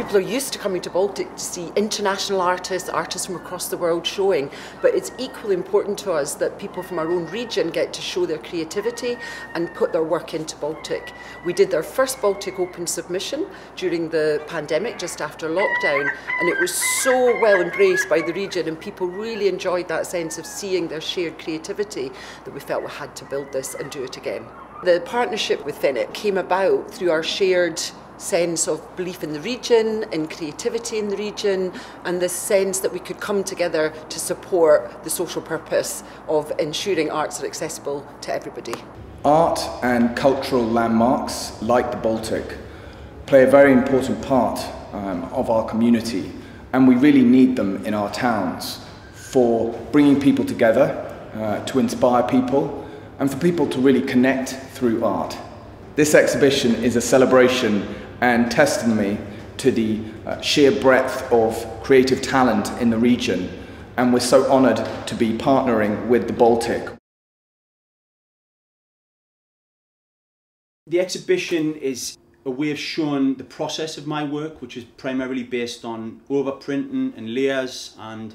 People are used to coming to Baltic to see international artists, artists from across the world showing, but it's equally important to us that people from our own region get to show their creativity and put their work into Baltic. We did our first Baltic Open submission during the pandemic, just after lockdown, and it was so well embraced by the region and people really enjoyed that sense of seeing their shared creativity that we felt we had to build this and do it again. The partnership with Fenwick came about through our shared sense of belief in the region, in creativity in the region, and this sense that we could come together to support the social purpose of ensuring arts are accessible to everybody. Art and cultural landmarks like the Baltic play a very important part um, of our community, and we really need them in our towns for bringing people together, uh, to inspire people, and for people to really connect through art. This exhibition is a celebration and testimony to the uh, sheer breadth of creative talent in the region, and we're so honoured to be partnering with the Baltic. The exhibition is a way of showing the process of my work, which is primarily based on overprinting and layers and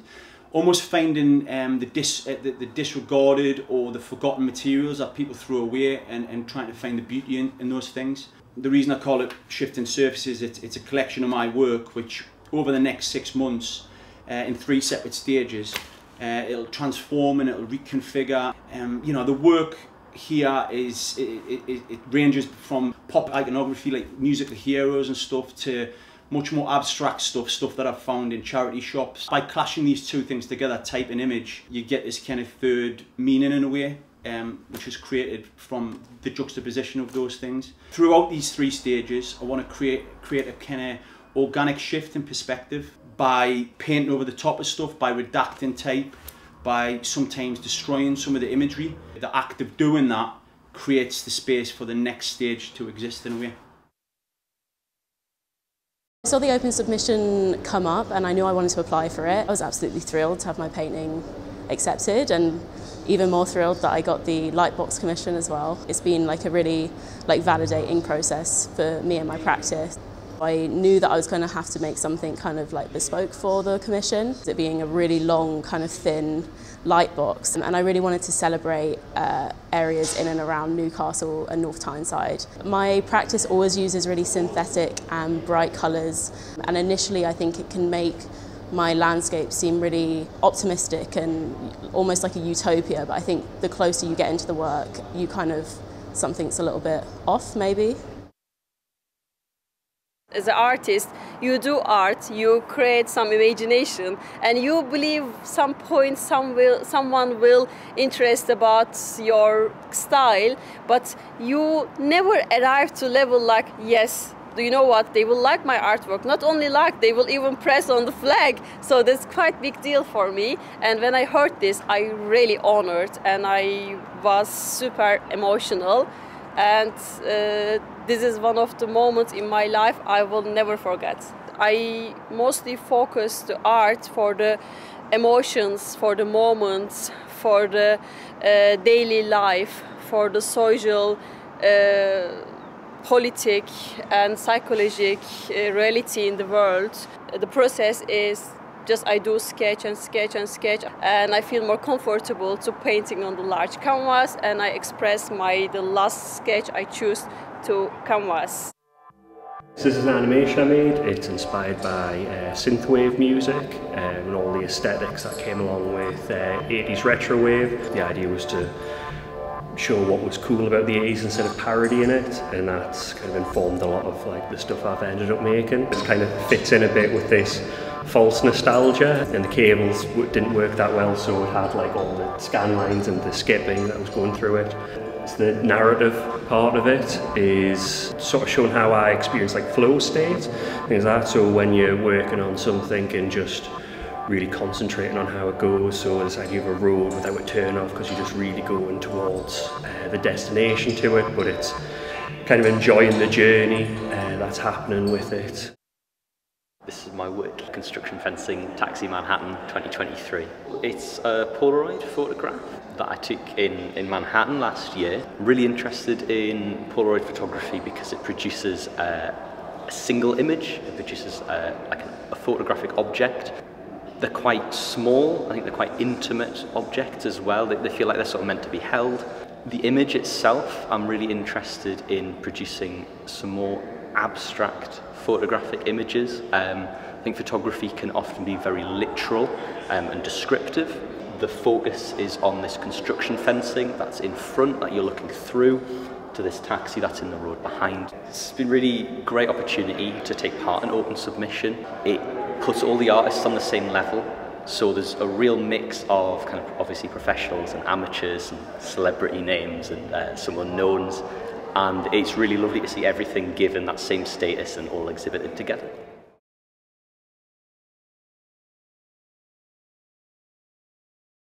almost finding um, the, dis, uh, the, the, disregarded or the forgotten materials that people throw away and, and trying to find the beauty in, in those things. The reason I call it Shifting Surfaces, it's, it's a collection of my work which over the next six months uh, in three separate stages uh, it'll transform and it'll reconfigure. Um, you know, the work here is it, it, it ranges from pop iconography like musical heroes and stuff to much more abstract stuff, stuff that I've found in charity shops. By clashing these two things together, type and image, you get this kind of third meaning in a way, um, which is created from the juxtaposition of those things. Throughout these three stages, I want to create, create a kind of organic shift in perspective by painting over the top of stuff, by redacting type, by sometimes destroying some of the imagery. The act of doing that creates the space for the next stage to exist in a way. I saw the open submission come up and I knew I wanted to apply for it. I was absolutely thrilled to have my painting accepted and even more thrilled that I got the Lightbox commission as well. It's been like a really like validating process for me and my practice. I knew that I was going to have to make something kind of like bespoke for the commission, it being a really long kind of thin light box and I really wanted to celebrate uh, areas in and around Newcastle and North Tyneside. My practice always uses really synthetic and bright colours and initially I think it can make my landscape seem really optimistic and almost like a utopia but I think the closer you get into the work you kind of something's a little bit off maybe. As an artist you do art you create some imagination and you believe some point some will someone will interest about your style but you never arrive to level like yes you know what? They will like my artwork. Not only like they will even press on the flag. So that's quite big deal for me. And when i heard this i really honored and i was super emotional. And uh, this is one of the moments in my life I will never forget. I mostly focus the art for the emotions, for the moments, for the uh, daily life, for the social, uh, politic and psychological uh, reality in the world. The process is just I do sketch and sketch and sketch and I feel more comfortable to painting on the large canvas and I express my the last sketch I choose to canvas. This is an animation I made. It's inspired by uh, synthwave music um, and all the aesthetics that came along with uh, 80s retro wave. The idea was to show what was cool about the 80s instead of parodying it and that's kind of informed a lot of like the stuff I've ended up making. It kind of fits in a bit with this false nostalgia and the cables didn't work that well so it had like all the scan lines and the skipping that was going through it. The narrative part of it is sort of showing how I experience like flow state, things like that. So when you're working on something and just really concentrating on how it goes. So this idea of a road without a turn off because you're just really going towards uh, the destination to it, but it's kind of enjoying the journey uh, that's happening with it. This is my work, Construction Fencing Taxi Manhattan 2023. It's a Polaroid photograph that I took in, in Manhattan last year. I'm Really interested in Polaroid photography because it produces uh, a single image, it produces uh, like a, a photographic object. They're quite small, I think they're quite intimate objects as well. They, they feel like they're sort of meant to be held. The image itself, I'm really interested in producing some more abstract photographic images. Um, I think photography can often be very literal um, and descriptive. The focus is on this construction fencing that's in front that you're looking through to this taxi that's in the road behind. It's been really great opportunity to take part in open submission. It puts all the artists on the same level. So there's a real mix of kind of obviously professionals and amateurs and celebrity names and uh, some unknowns. And it's really lovely to see everything given that same status and all exhibited together.